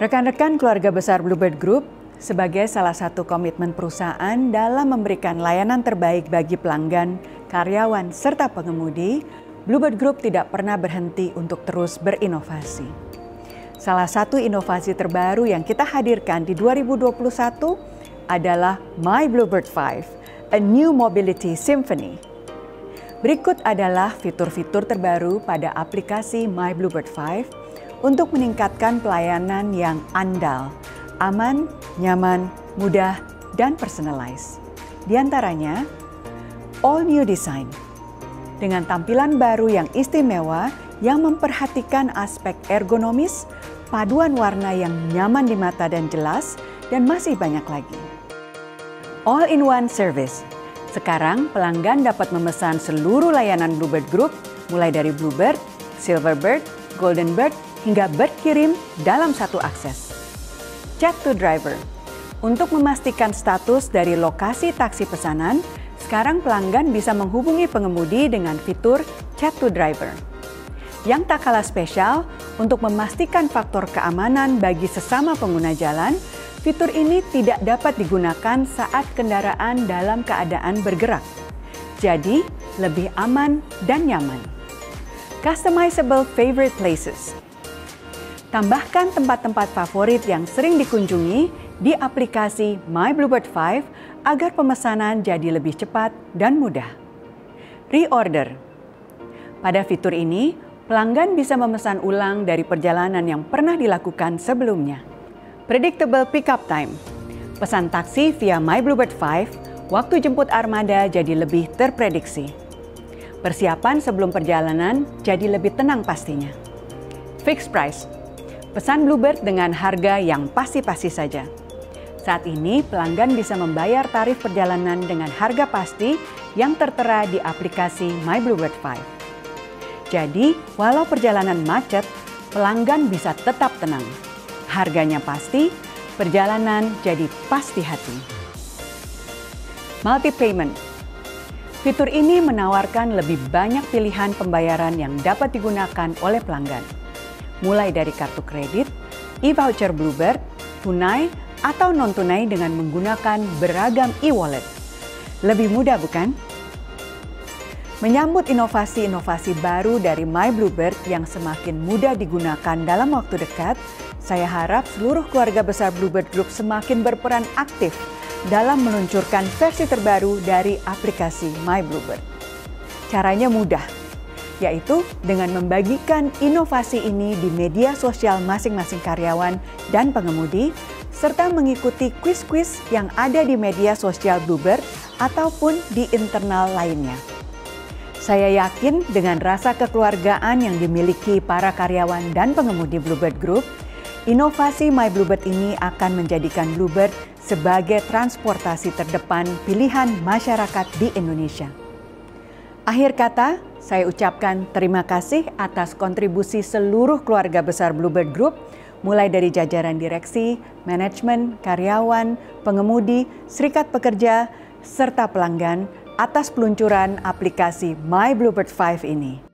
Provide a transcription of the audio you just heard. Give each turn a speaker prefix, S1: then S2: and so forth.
S1: Rekan-rekan keluarga besar Bluebird Group, sebagai salah satu komitmen perusahaan dalam memberikan layanan terbaik bagi pelanggan, karyawan, serta pengemudi, Bluebird Group tidak pernah berhenti untuk terus berinovasi. Salah satu inovasi terbaru yang kita hadirkan di 2021 adalah My Bluebird 5, a new mobility symphony. Berikut adalah fitur-fitur terbaru pada aplikasi My Bluebird 5 untuk meningkatkan pelayanan yang andal, aman, nyaman, mudah, dan personalized. Di antaranya, all new design dengan tampilan baru yang istimewa yang memperhatikan aspek ergonomis, paduan warna yang nyaman di mata dan jelas, dan masih banyak lagi. All-in-one service. Sekarang pelanggan dapat memesan seluruh layanan Bluebird Group mulai dari Bluebird, Silverbird, Golden Bird, hingga berkirim dalam satu akses. Chat to driver. Untuk memastikan status dari lokasi taksi pesanan, sekarang pelanggan bisa menghubungi pengemudi dengan fitur chat to driver. Yang tak kalah spesial, untuk memastikan faktor keamanan bagi sesama pengguna jalan, fitur ini tidak dapat digunakan saat kendaraan dalam keadaan bergerak. Jadi, lebih aman dan nyaman. Customizable favorite places Tambahkan tempat-tempat favorit yang sering dikunjungi di aplikasi My Bluebird 5 agar pemesanan jadi lebih cepat dan mudah. Reorder. Pada fitur ini, pelanggan bisa memesan ulang dari perjalanan yang pernah dilakukan sebelumnya. Predictable pickup time. Pesan taksi via My Bluebird 5, waktu jemput armada jadi lebih terprediksi. Persiapan sebelum perjalanan jadi lebih tenang pastinya. Fixed price Pesan Bluebird dengan harga yang pasti-pasti saja. Saat ini pelanggan bisa membayar tarif perjalanan dengan harga pasti yang tertera di aplikasi My Bluebird 5. Jadi, walau perjalanan macet, pelanggan bisa tetap tenang. Harganya pasti, perjalanan jadi pasti hati. Multi payment. Fitur ini menawarkan lebih banyak pilihan pembayaran yang dapat digunakan oleh pelanggan mulai dari kartu kredit, e-voucher Bluebird, tunai, atau non-tunai dengan menggunakan beragam e-wallet. Lebih mudah bukan? Menyambut inovasi-inovasi baru dari My Bluebird yang semakin mudah digunakan dalam waktu dekat, saya harap seluruh keluarga besar Bluebird Group semakin berperan aktif dalam meluncurkan versi terbaru dari aplikasi My Bluebird. Caranya mudah, yaitu dengan membagikan inovasi ini di media sosial masing-masing karyawan dan pengemudi, serta mengikuti kuis-kuis yang ada di media sosial Bluebird ataupun di internal lainnya. Saya yakin dengan rasa kekeluargaan yang dimiliki para karyawan dan pengemudi Bluebird Group, inovasi My Bluebird ini akan menjadikan Bluebird sebagai transportasi terdepan pilihan masyarakat di Indonesia. Akhir kata, saya ucapkan terima kasih atas kontribusi seluruh keluarga besar Bluebird Group, mulai dari jajaran direksi, manajemen, karyawan, pengemudi, serikat pekerja, serta pelanggan atas peluncuran aplikasi My Bluebird 5 ini.